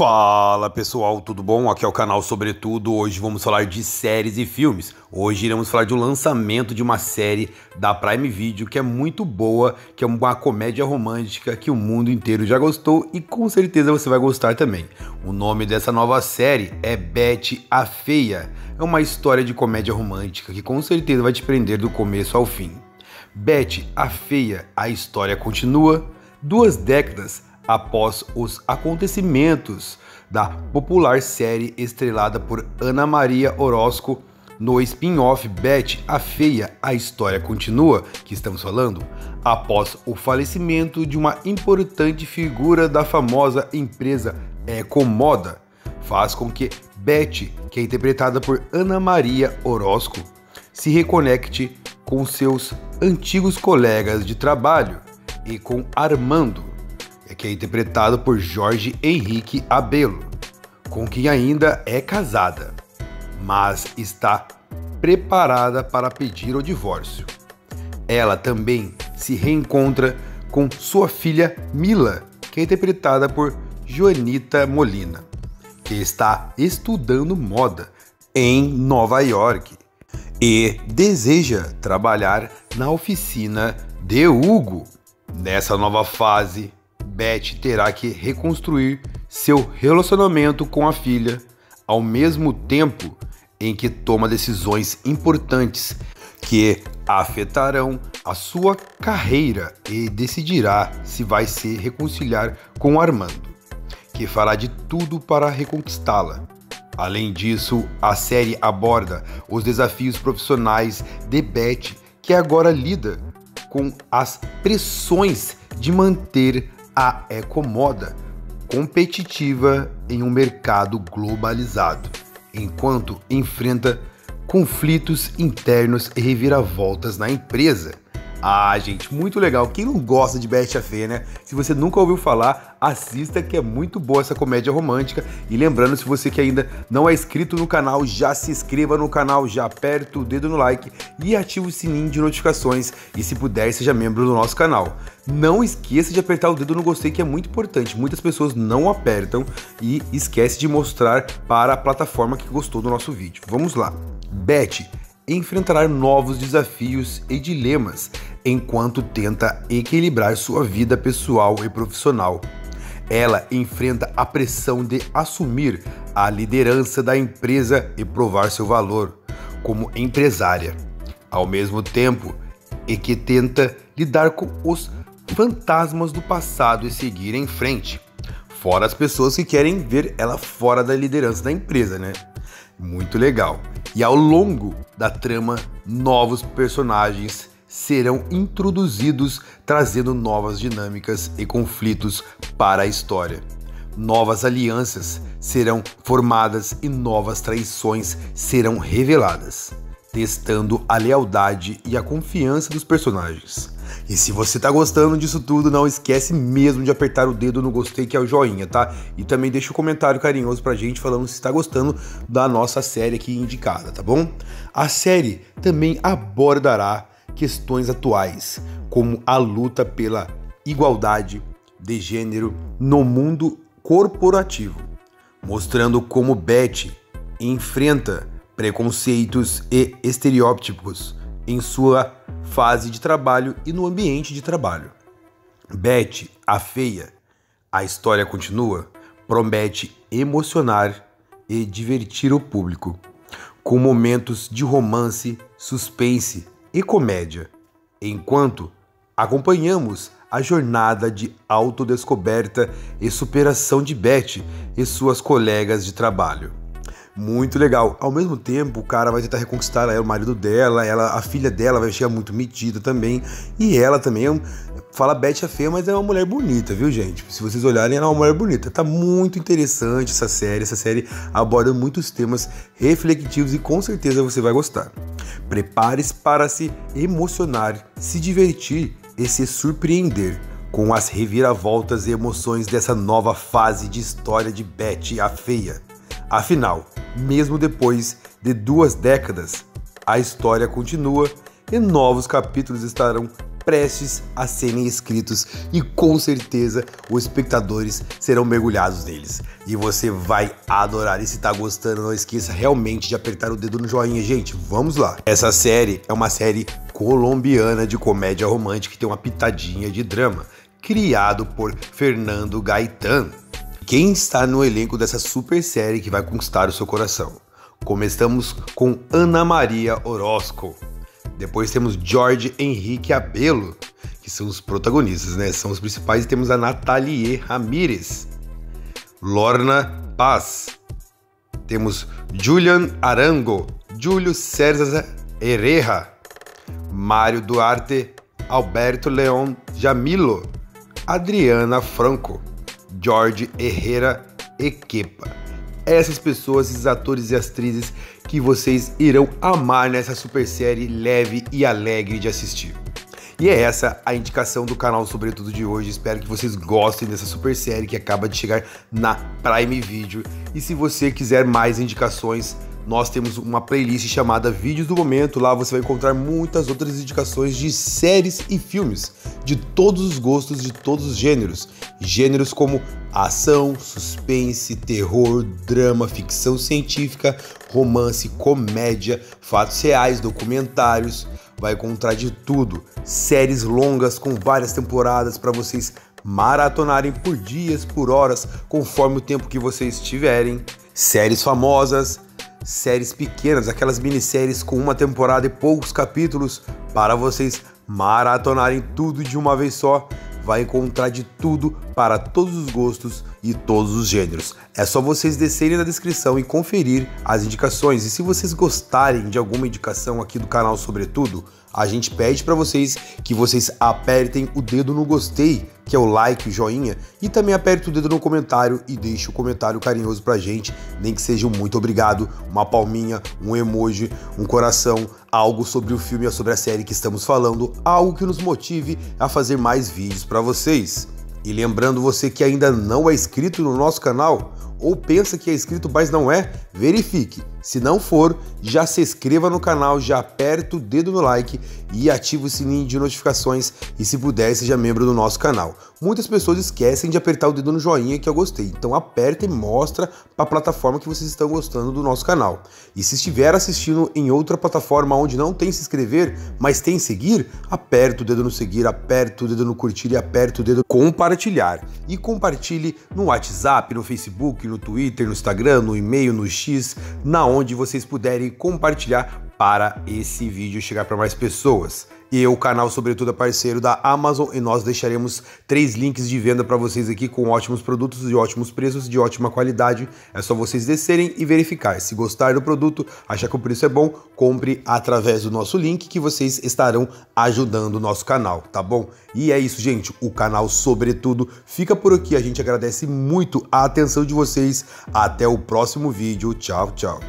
Fala pessoal, tudo bom? Aqui é o canal Sobretudo. Hoje vamos falar de séries e filmes. Hoje iremos falar de um lançamento de uma série da Prime Video que é muito boa, que é uma comédia romântica que o mundo inteiro já gostou e com certeza você vai gostar também. O nome dessa nova série é Betty a Feia. É uma história de comédia romântica que com certeza vai te prender do começo ao fim. Betty a Feia, a história continua. Duas décadas após os acontecimentos da popular série estrelada por Ana Maria Orozco no spin-off Beth a Feia, a história continua, que estamos falando, após o falecimento de uma importante figura da famosa empresa Ecomoda, faz com que Beth, que é interpretada por Ana Maria Orozco, se reconecte com seus antigos colegas de trabalho e com Armando, é que é interpretado por Jorge Henrique Abelo, com quem ainda é casada, mas está preparada para pedir o divórcio. Ela também se reencontra com sua filha Mila, que é interpretada por Joanita Molina, que está estudando moda em Nova York e deseja trabalhar na oficina de Hugo. Nessa nova fase, Beth terá que reconstruir seu relacionamento com a filha, ao mesmo tempo em que toma decisões importantes que afetarão a sua carreira e decidirá se vai se reconciliar com Armando, que fará de tudo para reconquistá-la. Além disso, a série aborda os desafios profissionais de Beth, que agora lida com as pressões de manter a Ecomoda competitiva em um mercado globalizado, enquanto enfrenta conflitos internos e reviravoltas na empresa ah, gente, muito legal. Quem não gosta de Bete a Fê, né? Se você nunca ouviu falar, assista que é muito boa essa comédia romântica. E lembrando, se você que ainda não é inscrito no canal, já se inscreva no canal, já aperta o dedo no like e ativa o sininho de notificações. E se puder, seja membro do nosso canal. Não esqueça de apertar o dedo no gostei, que é muito importante. Muitas pessoas não apertam e esquece de mostrar para a plataforma que gostou do nosso vídeo. Vamos lá. Beth enfrentará novos desafios e dilemas enquanto tenta equilibrar sua vida pessoal e profissional. Ela enfrenta a pressão de assumir a liderança da empresa e provar seu valor como empresária, ao mesmo tempo e que tenta lidar com os fantasmas do passado e seguir em frente. Fora as pessoas que querem ver ela fora da liderança da empresa, né? Muito legal. E ao longo da trama, novos personagens serão introduzidos, trazendo novas dinâmicas e conflitos para a história. Novas alianças serão formadas e novas traições serão reveladas, testando a lealdade e a confiança dos personagens. E se você tá gostando disso tudo, não esquece mesmo de apertar o dedo no gostei, que é o joinha, tá? E também deixa um comentário carinhoso pra gente falando se está gostando da nossa série aqui indicada, tá bom? A série também abordará questões atuais, como a luta pela igualdade de gênero no mundo corporativo, mostrando como Beth enfrenta preconceitos e estereótipos em sua fase de trabalho e no ambiente de trabalho. Beth, a feia, a história continua, promete emocionar e divertir o público, com momentos de romance, suspense e comédia, enquanto acompanhamos a jornada de autodescoberta e superação de Beth e suas colegas de trabalho. Muito legal. Ao mesmo tempo, o cara vai tentar reconquistar ela, o marido dela, ela, a filha dela vai chegar muito metida também. E ela também é fala Beth é feia, mas é uma mulher bonita, viu, gente? Se vocês olharem, ela é uma mulher bonita. Tá muito interessante essa série. Essa série aborda muitos temas reflexivos e com certeza você vai gostar. Prepare-se para se emocionar, se divertir e se surpreender com as reviravoltas e emoções dessa nova fase de história de Beth a Feia. Afinal, mesmo depois de duas décadas, a história continua e novos capítulos estarão prestes a serem escritos e com certeza os espectadores serão mergulhados neles. E você vai adorar. E se tá gostando, não esqueça realmente de apertar o dedo no joinha, gente. Vamos lá. Essa série é uma série colombiana de comédia romântica que tem uma pitadinha de drama, criado por Fernando Gaetan. Quem está no elenco dessa super série que vai conquistar o seu coração? Começamos com Ana Maria Orozco. Depois temos George Henrique Abelo, que são os protagonistas, né? São os principais. E temos a Nathalie Ramírez, Lorna Paz. Temos Julian Arango, Júlio César Herrera, Mário Duarte, Alberto Leon Jamilo, Adriana Franco, George Herrera Equepa essas pessoas, esses atores e atrizes que vocês irão amar nessa super série leve e alegre de assistir. E é essa a indicação do canal Sobretudo de hoje. Espero que vocês gostem dessa super série que acaba de chegar na Prime Video. E se você quiser mais indicações, nós temos uma playlist chamada Vídeos do Momento. Lá você vai encontrar muitas outras indicações de séries e filmes de todos os gostos, de todos os gêneros. Gêneros como ação, suspense, terror, drama, ficção científica, romance, comédia, fatos reais, documentários. Vai encontrar de tudo. Séries longas com várias temporadas para vocês maratonarem por dias, por horas, conforme o tempo que vocês tiverem. Séries famosas, séries pequenas, aquelas minisséries com uma temporada e poucos capítulos para vocês maratonarem tudo de uma vez só. Vai encontrar de tudo para todos os gostos e todos os gêneros. É só vocês descerem na descrição e conferir as indicações. E se vocês gostarem de alguma indicação aqui do canal, sobretudo, a gente pede para vocês que vocês apertem o dedo no gostei, que é o like, o joinha, e também aperte o dedo no comentário e deixe o um comentário carinhoso pra gente, nem que seja um muito obrigado, uma palminha, um emoji, um coração, algo sobre o filme ou sobre a série que estamos falando, algo que nos motive a fazer mais vídeos para vocês. E lembrando você que ainda não é inscrito no nosso canal, ou pensa que é inscrito, mas não é, verifique. Se não for, já se inscreva no canal, já aperta o dedo no like e ativa o sininho de notificações e se puder, seja membro do nosso canal. Muitas pessoas esquecem de apertar o dedo no joinha que eu gostei, então aperta e mostra para a plataforma que vocês estão gostando do nosso canal. E se estiver assistindo em outra plataforma onde não tem se inscrever, mas tem seguir, aperta o dedo no seguir, aperta o dedo no curtir e aperta o dedo compartilhar. E compartilhe no WhatsApp, no Facebook, no Twitter, no Instagram, no e-mail, no X, na onde vocês puderem compartilhar para esse vídeo chegar para mais pessoas. E o canal, sobretudo, é parceiro da Amazon e nós deixaremos três links de venda para vocês aqui com ótimos produtos de ótimos preços, de ótima qualidade. É só vocês descerem e verificar. Se gostar do produto, achar que o preço é bom, compre através do nosso link que vocês estarão ajudando o nosso canal, tá bom? E é isso, gente. O canal, sobretudo, fica por aqui. A gente agradece muito a atenção de vocês. Até o próximo vídeo. Tchau, tchau.